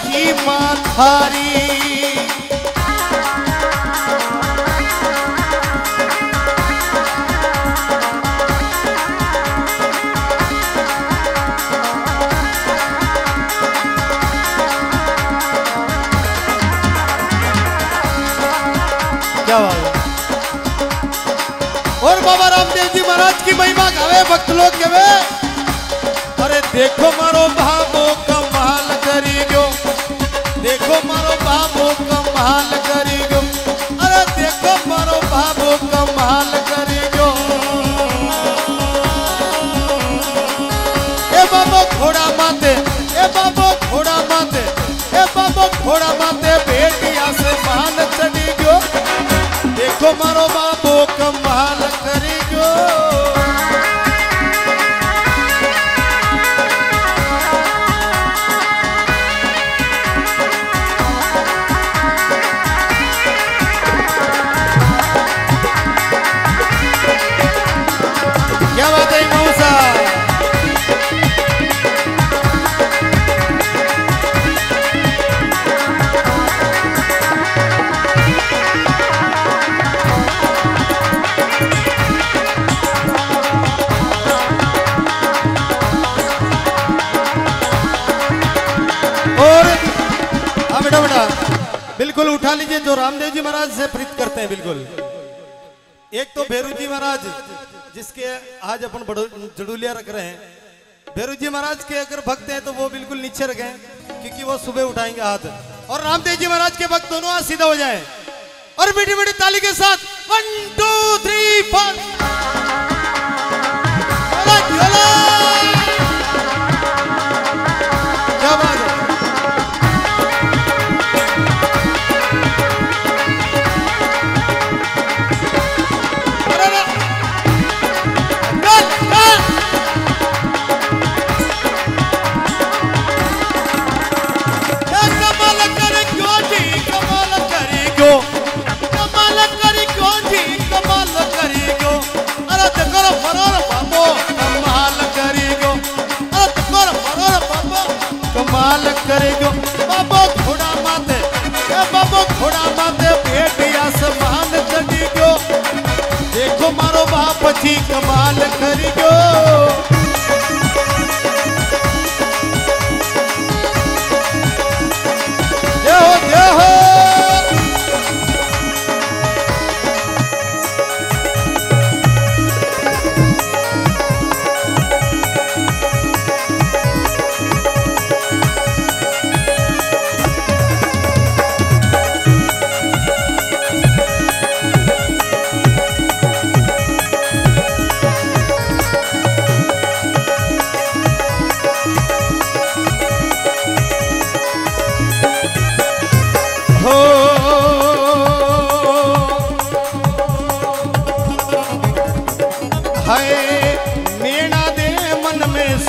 सोच रही माँ थारी क्या बात और बाबा रामदेव जी महाराज की महिमा गावे, भक्त लोग अरे देखो मारो करी गयो देखो मारो बाबो कमाल करी गो अरे देखो मारो बाबो कमाल करी गो ए बाबो घोड़ा माते, ए बाबो घोड़ा माते, ए बाबो घोड़ा माते। उठा लीजिए जो रामदेव जी महाराज से प्रीत करते हैं, बिल्कुल। एक तो भैरू जी महाराज, जिसके आज अपन जड़ूलिया रख रहे हैं। भैरू जी महाराज के अगर भक्त हैं तो वो बिल्कुल नीचे रखें, क्योंकि वो सुबह उठाएँगे हाथ। और रामदेव जी महाराज के भक्त दोनों हाथ सीधा हो जाए। और मीठी मीठी ताली के साथ वन टू थ्री फोर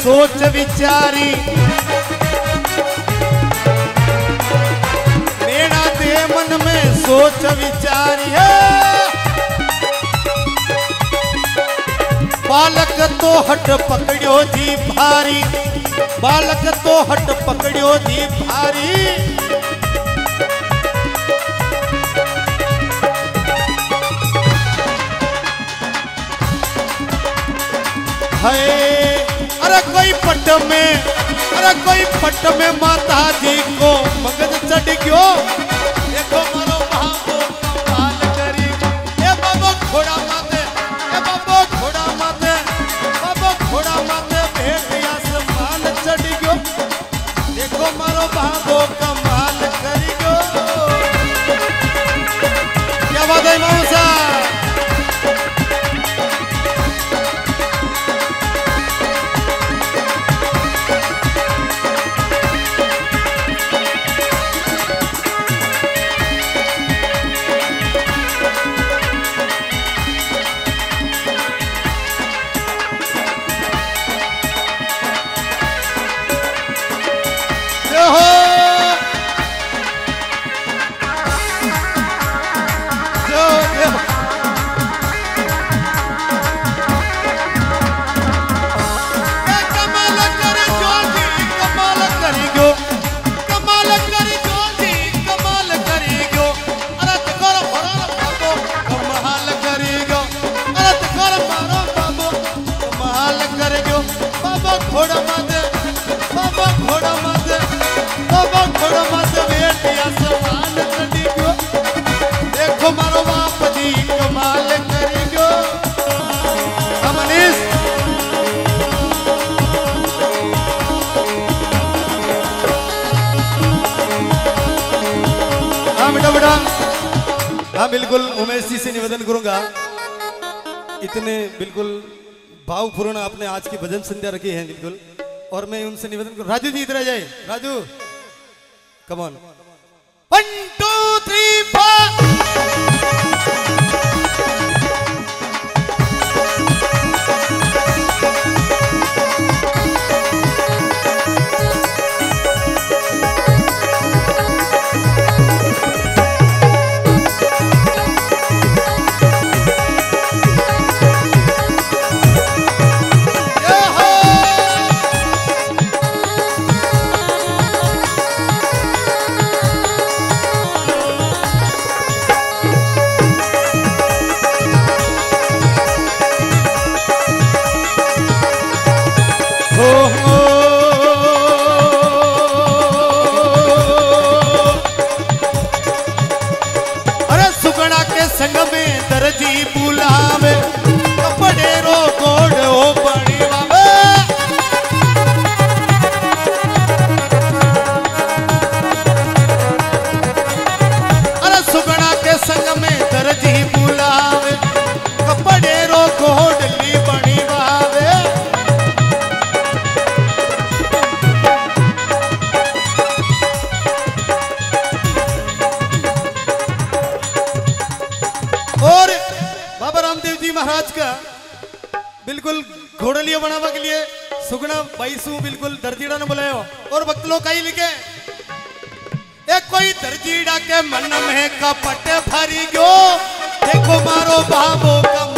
सोच विचारी। मेणा दे मन में सोच विचारी। बालक तो हट पकड़ियो जी भारी। बालक तो हट पकड़ियो जी भारी। है कोई पट में अरे कोई पट में माता जी को मगज चढ़ गयो। देखो हाँ बिल्कुल उमेश जी से निवेदन करूँगा। इतने बिल्कुल भावपूर्ण आपने आज की भजन संध्या रखी है, बिल्कुल। और मैं उनसे निवेदन करूँ, राजू जी, इधर आ जाए Raju come on one two three four Ramdev ji Maharaj का बिल्कुल घोड़लिया बनावा के लिए सुगना बैसू बिल्कुल दर्जीड़ा ने बुलायो और वक्त लोग कहीं लिखे। एक कोई दर्जीड़ा के मन में कपट भरी गयो। देखो मारो बाबो कमाल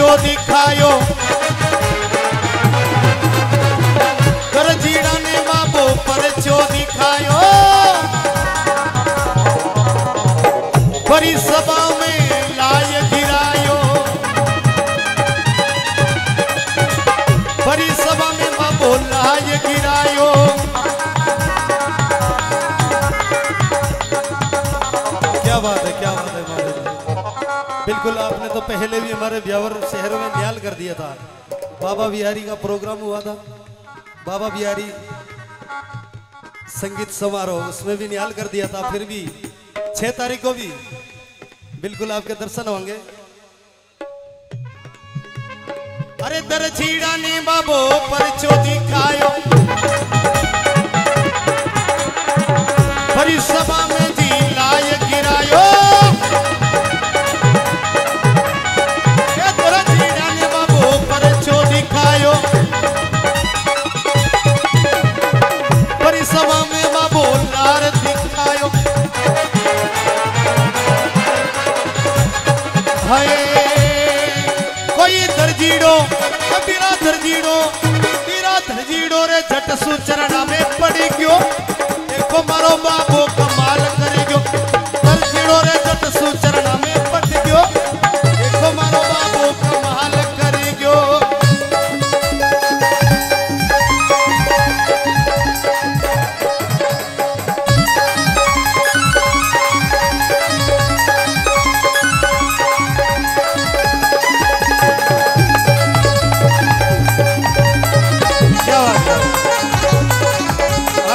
परचो दिखायो। परचो दिखायो। बड़ी में लाय गिरायो। बड़ी क्या बात है क्या बिल्कुल तो पहले भी हमारे ब्यावर शहर में न्याल कर दिया था। बाबा बिहारी का प्रोग्राम हुआ था। बाबा बिहारी संगीत समारोह, उसमें भी न्याल कर दिया था। फिर भी छह तारीख को भी बिल्कुल आपके दर्शन होंगे। अरे दरछीड़ा ने बाबो पर परचो दिखायो दर्जीड़ो रे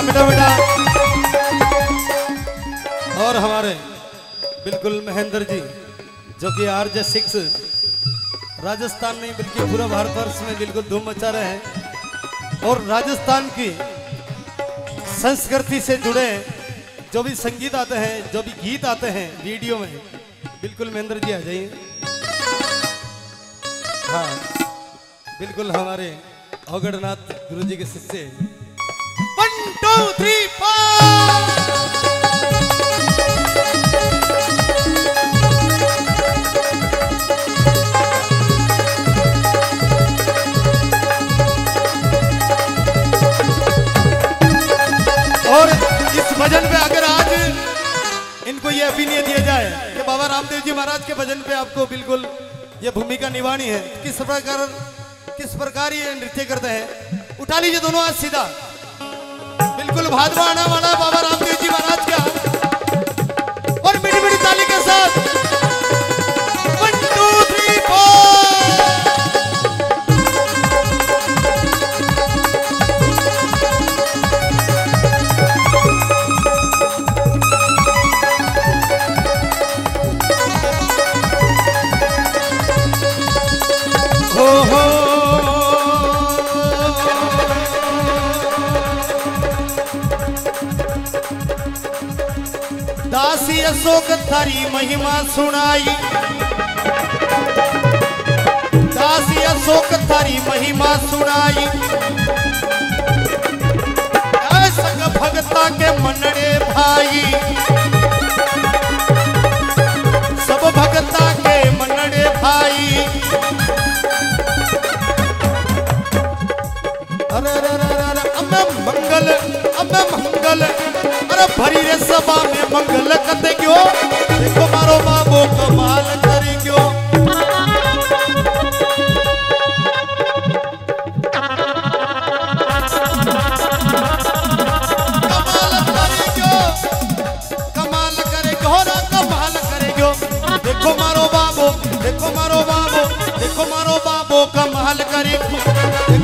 बेटा बेटा और हमारे बिल्कुल महेंद्र जी, जो कि आर जे सिक्स, राजस्थान नहीं, बल्कि पूरा भारतवर्ष में बिल्कुल धूम मचा रहे हैं। और राजस्थान की संस्कृति से जुड़े जो भी संगीत आते हैं, जो भी गीत आते हैं वीडियो में, बिल्कुल महेंद्र जी आ जाइए। हाँ बिल्कुल हमारे अवगढ़नाथ गुरु जी के शिष्य टू थ्री और इस भजन पे अगर आज इनको दिया जाए कि बाबा रामदेव जी महाराज के भजन पे आपको बिल्कुल ये भूमिका निभानी है, किस प्रकार किस प्रकार ये नृत्य करते हैं, उठा लीजिए दोनों हाथ सीधा। बिल्कुल भादवा आने वाला बाबा रामदेव जी महाराज का। और मीठी मीठी ताली के साथ अशोक थारी महिमा सुनाई। दासी अशोक थारी महिमा सुनाई। संग भगता के मनड़े भाई। सब भगता के मनड़े भाई। अरे अरे अरे अरे अबे मंगल अबे मंगल। अरे, भरी रे सभा मारो महल करे